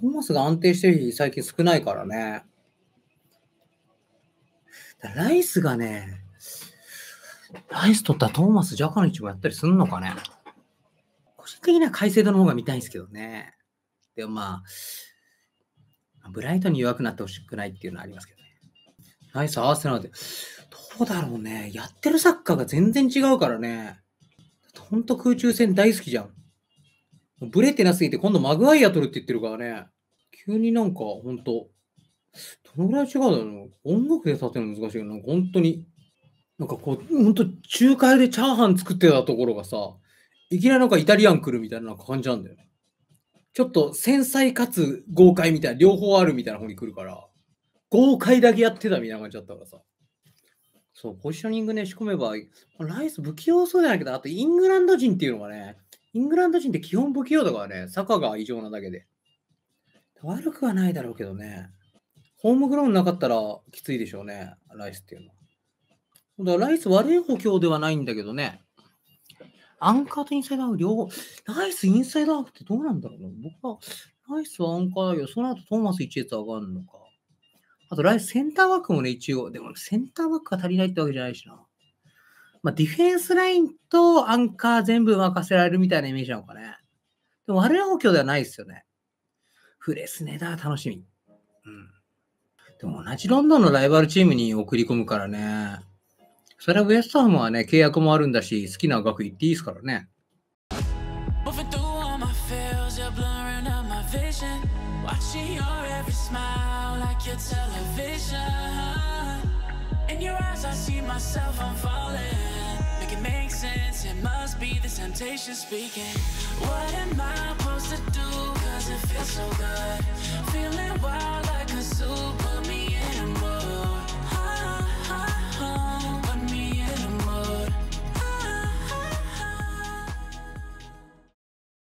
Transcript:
トーマスが安定してる日最近少ないからね。ライスがね、ライス取ったらトーマス、ジャカの位もやったりすんのかね。個人的には改正度の方が見たいんですけどね。でもまあ、ブライトに弱くなってほしくないっていうのはありますけどね。ライス合わせなので、どうだろうね。やってるサッカーが全然違うからね。ほんと空中戦大好きじゃん。ブレてなすぎて今度マグワイア取るって言ってるからね。急になんかほんと、どのぐらい違うだろう音楽で立てるの難しいけど、なんか本当に、なんかこう、ほんと中華屋でチャーハン作ってたところがさ、いきなりなんかイタリアン来るみたいな感じなんだよね。ちょっと繊細かつ豪快みたいな、両方あるみたいな方に来るから、豪快だけやってたみたいな感じだったからさ。そう、ポジショニングね、仕込めば、ライス不器用そうじゃないけど、あとイングランド人っていうのがね、イングランド人って基本不器用だからね、坂が異常なだけで。悪くはないだろうけどね。ホームグローンドなかったらきついでしょうね、ライスっていうのは。だからライス悪い補強ではないんだけどね。アンカーとインサイドアウト両方。ライスインサイドアウトってどうなんだろうな。僕は、ライスはアンカーだけど、その後トーマス1列上がるのか。あとライスセンターバックもね、一応。でもセンターバックが足りないってわけじゃないしな。まあ、ディフェンスラインとアンカー全部任せられるみたいなイメージなのかね。でも悪い補強ではないですよね。フレスネダー楽しみ。うん。でも同じロンドンのライバルチームに送り込むからね。それはウエストハムはね、契約もあるんだし、好きな額言っていいですからね。be the temptation speaking What am I supposed to do? Cause it feels so good